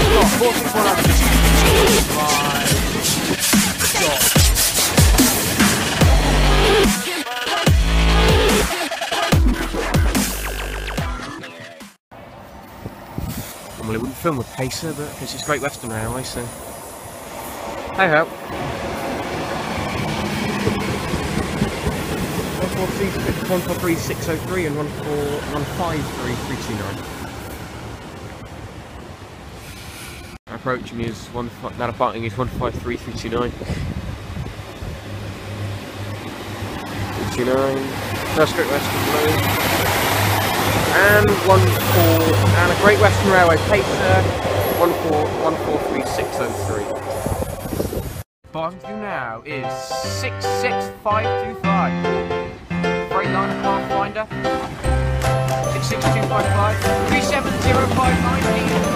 461 Right. Stop. Normally wouldn't film with Pacer, but it's Great Western Railway, eh, so... Hey ho. 143,603 and 15153,329. Approaching is one, now departing is 153,329. 329. First Great Western Blue and one four and a Great Western Railway pacer one four one four three six oh three. Bottom view now is six six five two five. Freightliner Pathfinder six six two five five three seven zero five nine eight.